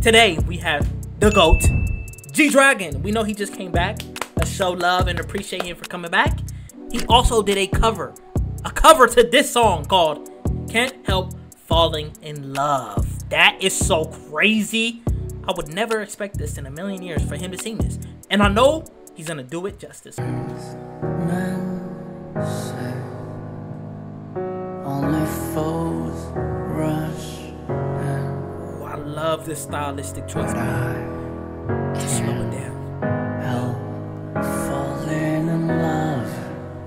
Today we have the GOAT, G Dragon. We know he just came back. Let's show love and appreciate him for coming back. He also did a cover, a cover to this song called Can't Help Falling in Love. That is so crazy. I would never expect this in a million years for him to sing this. And I know he's gonna do it justice. Love this stylistic choice. I Just slow it down. help falling in love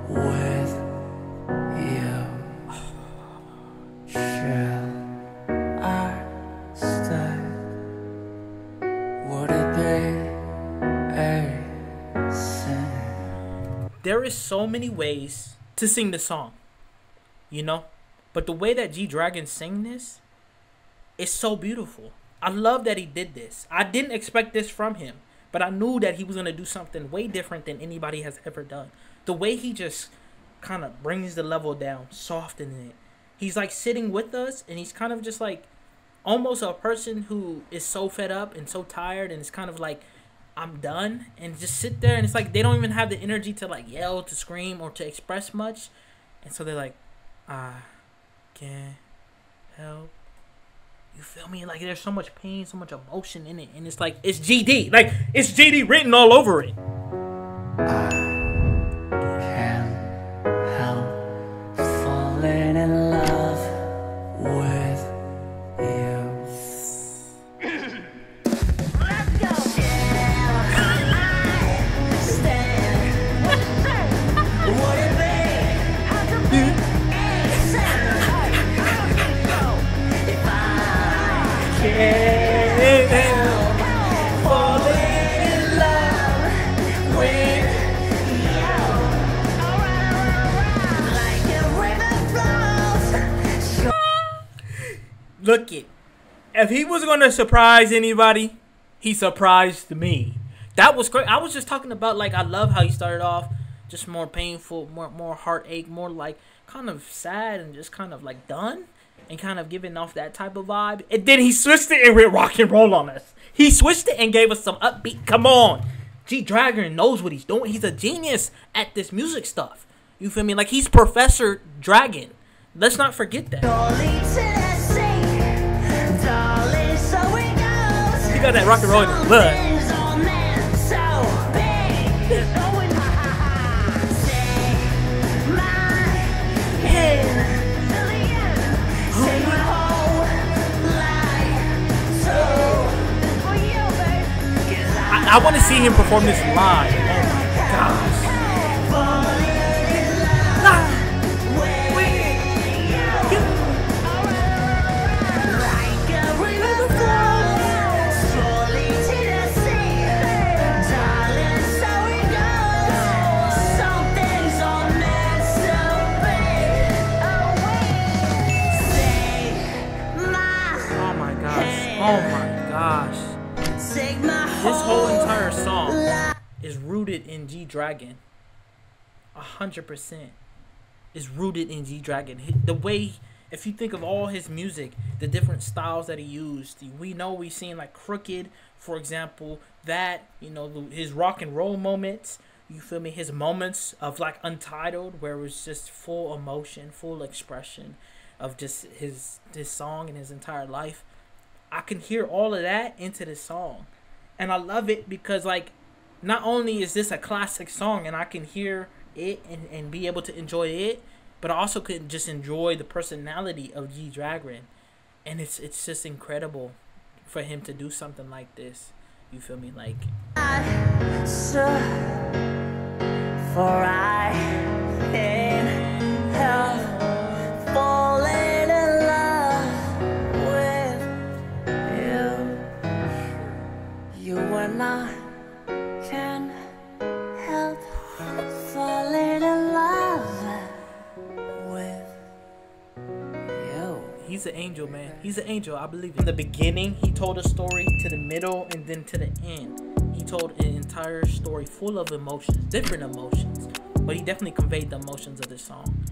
with you. Shall I stay? Would it be a sin? There is so many ways to sing the song, you know, but the way that G Dragon sang this is so beautiful. I love that he did this. I didn't expect this from him, but I knew that he was gonna do something way different than anybody has ever done. The way he just kind of brings the level down, softening it. He's like sitting with us, and he's kind of just like almost a person who is so fed up and so tired, and it's kind of like I'm done, and just sit there, and it's like they don't even have the energy to like yell, to scream, or to express much, and so they're like, I can't help. You feel me? Like there's so much pain, so much emotion in it, and it's like it's GD, like it's GD written all over it. Look it. If he was gonna surprise anybody, he surprised me. That was great. I was just talking about like I love how he started off just more painful, more more heartache, more like kind of sad and just kind of like done and kind of giving off that type of vibe. And then he switched it and went rock and roll on us. He switched it and gave us some upbeat. Come on. G Dragon knows what he's doing. He's a genius at this music stuff. You feel me? Like he's Professor Dragon. Let's not forget that. He got that rock and roll in his blood. I, want to see him perform this live. Oh is rooted in G Dragon. A hundred percent is rooted in G Dragon. The way, if you think of all his music, the different styles that he used, we know we've seen like Crooked, for example. That you know his rock and roll moments. You feel me? His moments of like Untitled, where it was just full emotion, full expression of just his his song and his entire life. I can hear all of that into this song. And I love it because like not only is this a classic song and I can hear it and, and be able to enjoy it, but I also could just enjoy the personality of G Dragon. And it's it's just incredible for him to do something like this. You feel me? Like for I can't help falling in love with you. You and I can help in love with he's an angel, man. He's an angel. I believe. In the beginning, he told a story to the middle and then to the end. He told an entire story full of emotions, different emotions, but he definitely conveyed the emotions of this song.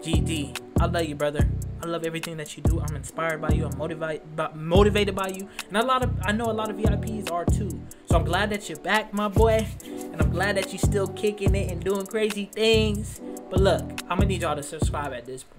GD, I love you, brother. I love everything that you do. I'm inspired by you. I'm motivated by, motivated by you, and a lot of I know a lot of VIPs are too. So I'm glad that you're back, my boy, and I'm glad that you're still kicking it and doing crazy things. But look, I'm gonna need y'all to subscribe at this point.